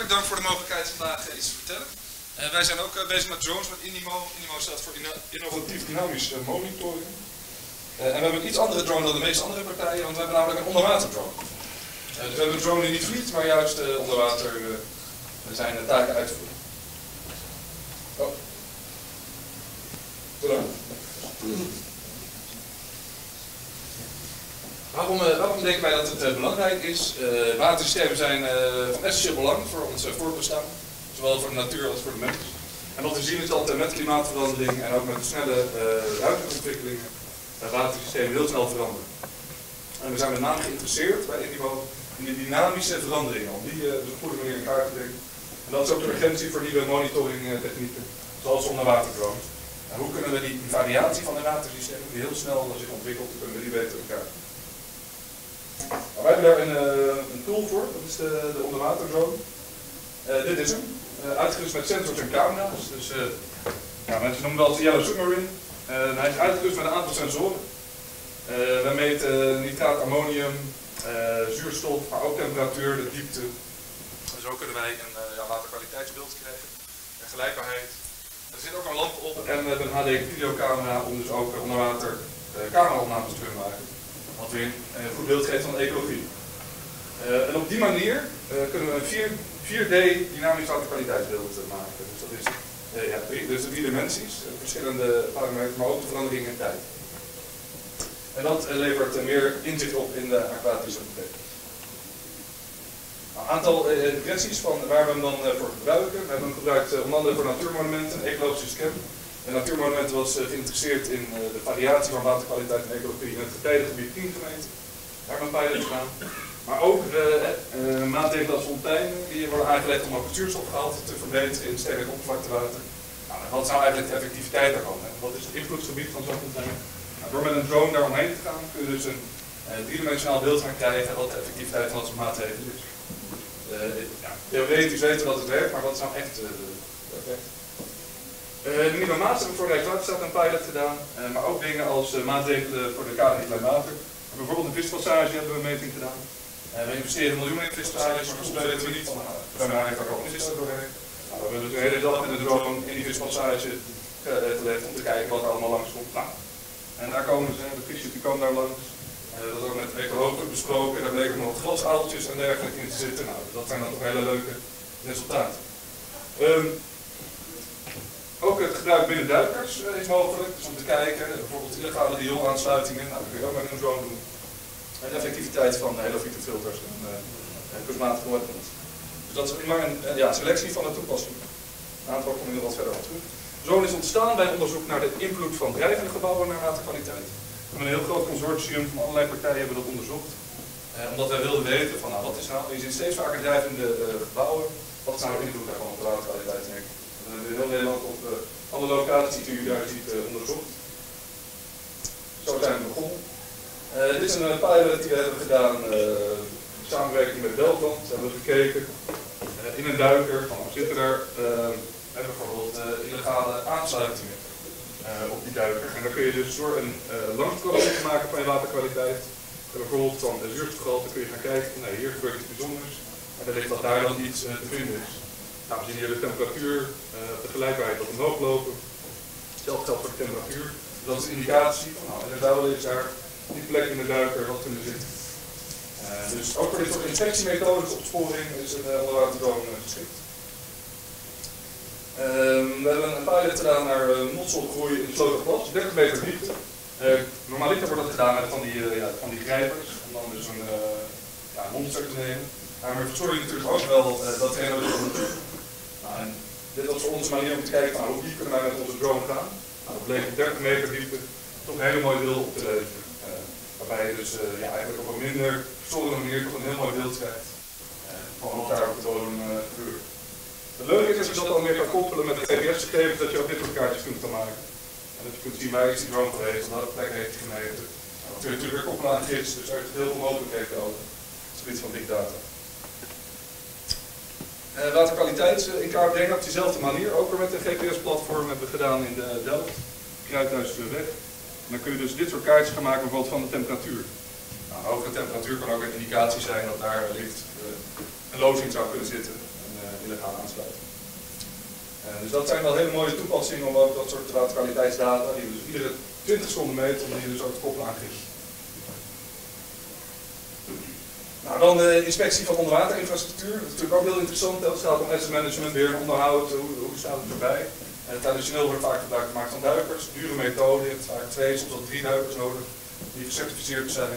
hartelijk dank voor de mogelijkheid vandaag iets te vertellen. wij zijn ook bezig met drones, met Inimo. Inimo staat voor innovatief dynamisch monitoring. en we hebben een iets andere drone dan de meeste andere partijen, want we hebben namelijk een onderwaterdrone. dus we hebben een drone die niet vliegt, maar juist onder water zijn taken uitvoert. Oh. Bedankt. Waarom, uh, waarom denken wij dat het uh, belangrijk is? Uh, watersystemen zijn van essentieel belang voor ons voortbestaan, zowel voor de natuur als voor de mens. En wat we zien is dat met klimaatverandering en ook met de snelle ruimtelijke ontwikkelingen watersystemen heel snel veranderen. En we zijn met name geïnteresseerd bij Indigo in die dynamische veranderingen, om die op een goede manier in kaart te brengen. En dat is ook de urgentie voor nieuwe monitoringtechnieken, zoals onderwaterdrones. En hoe kunnen we die variatie van de watersystemen, die heel snel zich ontwikkelt, kunnen we die beter in kaart nou, wij hebben daar een, uh, een, tool voor, dat is de, de onderwaterdrone. Uh, dit is hem, uh, uitgerust met sensors en camera's. Dus ja, mensen noemen dat de Yellow Submarine. hij is uitgerust met een aantal sensoren. we meten nitraat, ammonium, zuurstof, maar ook temperatuur, de diepte. En zo kunnen wij een ja, waterkwaliteitsbeeld krijgen en gelijkbaarheid. Er zit ook een lamp op en we hebben een HD videocamera om dus ook onder water cameraopnames te kunnen maken. Wat weer een goed beeld geeft van de ecologie. Uh, en op die manier uh, kunnen we een 4, 4D dynamisch waterkwaliteitsbeeld maken. Dus dat is ja, drie, dus drie dimensies, verschillende parameters, maar ook de verandering in tijd. En dat levert meer inzicht op in de aquatische omgeving. Een aantal kwesties van waar we hem dan voor gebruiken. We hebben hem gebruikt onder andere voor natuurmonumenten, ecologische scan. En Natuurmonument was uh, geïnteresseerd in uh, de variatie van waterkwaliteit en ecologie in het getijdengebied 10 gemeente. Daar een pilot gedaan. Maar ook uh, maatregelen als fonteinen die worden aangelegd om ook zuurstofgehalte te verbeteren in sterk oppervlaktewater. Nou, wat zou eigenlijk de effectiviteit daarvan zijn? Wat is het invloedsgebied van zo'n fontein? Nou, door met een drone daar omheen te gaan kun je dus een driedimensionaal beeld gaan krijgen wat de effectiviteit van soort maatregelen is. ja, theoretisch weten we dat het werkt, maar wat is nou echt de effect? Uh, de Nieuwe we voor Rijkswaterstaat een pilot gedaan, uh, maar ook dingen als uh, maatregelen voor de kaderrichtlijn water. Bijvoorbeeld een vispassage hebben we een meting gedaan. we investeren miljoenen in vispassages, maar we niet bij mij eigenlijk ook een vis doorheen. Nou, we hebben dus de hele dag met de drone in die vispassage gelegd om te kijken wat er allemaal langs komt. Nou, en daar komen ze, de visjes die komen daar langs. dat is ook met ecologen besproken, daar bleken nog glasaaltjes en dergelijke in te zitten. Nou, dat zijn dan toch hele leuke resultaten. Ook het gebruik binnen duikers uh, is mogelijk, dus om te kijken, bijvoorbeeld illegale rioolaansluitingen, nou, dat kun je ook met een doen. En de effectiviteit van helofietenfilters en uh, kunstmatige wortels. Dus dat is maar een uh, ja, selectie van de toepassing. Een aantal komen we wat verder op terug. Drone is ontstaan bij onderzoek naar de invloed van drijvende gebouwen naar waterkwaliteit. We hebben een heel groot consortium van allerlei partijen hebben dat onderzocht. omdat wij wilden weten van nou, wat is nou, je ziet steeds vaker drijvende gebouwen, wat is nou de invloed daarvan op de waterkwaliteit? We hebben heel Nederland op uh, alle locaties die u daar ziet uh, onderzocht. Zo zijn we begonnen. Uh, dit is een pilot die we hebben gedaan in samenwerking met Beltland. We hebben gekeken in een duiker van zitten er hebben bijvoorbeeld illegale aansluitingen op die duiker. En dan kun je dus door een uh, maken van je waterkwaliteit. bijvoorbeeld van de zuurstofgehalte kun je gaan kijken, nee, hier gebeurt iets bijzonders. En wellicht dat daar dan iets te vinden is. Nou, we zien hier de temperatuur, uh, de gelijkbaarheid wat omhoog lopen. Hetzelfde geldt voor de temperatuur. Dat is een indicatie van, nou, er wel daar die plek in de duiker wat kunnen zitten. Uh, dus ook voor dit soort inspectiemethodes, opsporing, is een uh, onderwaterdrone uh, geschikt. Um, we hebben een pilot gedaan naar uh, motselgroei in Sloterplas, 30 meter diepte. Normaliter wordt dat gedaan met van die, ja, van die grijpers, om dan dus een ja, monster te nemen. Maar met verzorging natuurlijk ook wel moet nou, en dit was voor onze manier om te kijken van hoe kunnen wij met onze drone gaan. Nou, dat bleek 30 meter diepte toch een hele mooie beeld op te leveren. Uh, waarbij je dus uh, ja, eigenlijk op een minder verzorgende manier toch een heel mooi beeld krijgt. Uh, van wat daar op gebeurt. Het leuke is als je dat dan weer kan koppelen met de GPS-gegevens dat je ook dit kaartjes kunt gaan maken. En dat je kunt zien waar is die drone geweest, welke plek heeft hij gemeten. Nou, dat kun je natuurlijk weer koppelen aan gids, dus er is heel veel mogelijkheden over. Het gebied van big data. Uh, waterkwaliteit uh, in kaart brengen op dezelfde manier, ook weer met een GPS-platform hebben we gedaan in de Delft, Kruidhuisweg. Dan kun je dus dit soort kaartjes gaan maken bijvoorbeeld van de temperatuur. Nou, een hogere temperatuur kan ook een indicatie zijn dat daar wellicht uh, een lozing zou kunnen zitten. En, illegale aansluiting. dus dat zijn wel hele mooie toepassingen om ook dat soort waterkwaliteitsdata, die dus iedere 20 seconden meten, om die dus ook te koppelen aan. Nou, dan de inspectie van onderwaterinfrastructuur. Dat is natuurlijk ook heel interessant. Het gaat om asset weer onderhoud, hoe, hoe staat het erbij? En traditioneel wordt vaak gebruik gemaakt van duikers, dure methode, je hebt vaak twee, soms wel drie duikers nodig die gecertificeerd zijn.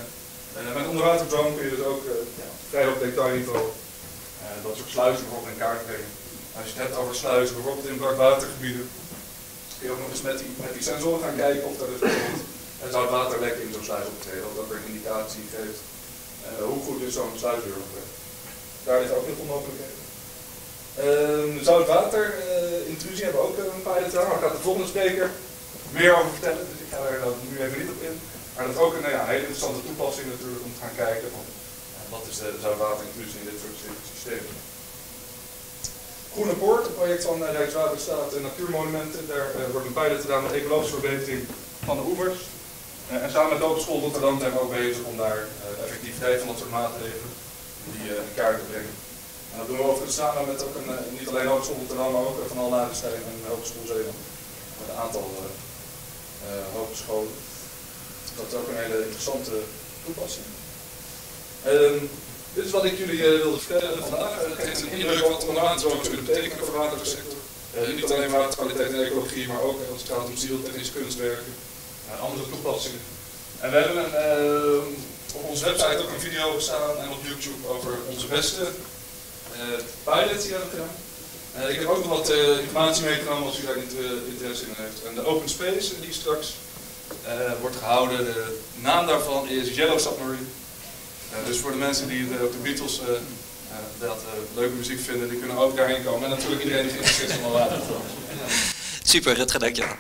En met onderwaterdrone kun je dus ook uh, ja, vrij op detailniveau uh, dat soort sluizen bijvoorbeeld in kaart brengen. Als je het hebt over sluizen, bijvoorbeeld in brakwatergebieden, kun je ook nog eens met die, met die sensoren gaan kijken of er dus bijvoorbeeld zoutwaterlek in zo'n sluis optreden, of dat er een indicatie geeft hoe goed is zo'n sluisdeur. Daar ligt ook heel veel mogelijkheden. Uh, zoutwater-intrusie hebben we ook een pilot gedaan, daar gaat de volgende spreker meer over vertellen, dus ik ga dan nu even niet op in. Maar dat is ook een nou ja, hele interessante toepassing natuurlijk om te gaan kijken van wat is de zoutwater-intrusie in dit soort systemen. Groene Poort, een project van Rijkswaterstaat en Natuurmonumenten. Daar wordt een pilot gedaan met ecologische verbetering van de oevers. Uh, en samen met de Hogeschool Rotterdam zijn we ook bezig om daar uh, effectiviteit van dat soort maatregelen die in kaart te brengen. En dat doen we overigens samen met een, niet alleen Hogeschool Rotterdam, maar ook van Alnadenstein en Hogeschool Zeeland. Met een aantal hogescholen. Dat is ook een hele interessante toepassing. Um, dit is wat ik jullie wilde vertellen vandaag. Het geeft een indruk wat onderwaterzorgers kunnen betekenen voor de watersector. Uh, niet alleen waterkwaliteit en ecologie, maar ook als het gaat om zieltechnische kunstwerken andere toepassingen. En we hebben uh, op onze website ook een video staan en op YouTube over onze beste pilots die we hebben gedaan. ik heb ook nog wat informatie meegenomen als u daar interesse in heeft. En de Open Space die straks wordt gehouden, de naam daarvan is Yellow Submarine dus voor de mensen die de, de Beatles dat, leuke muziek vinden, die kunnen ook daarheen komen. En natuurlijk iedereen die geïnteresseerd is om later te Super, Rutger, dankjewel.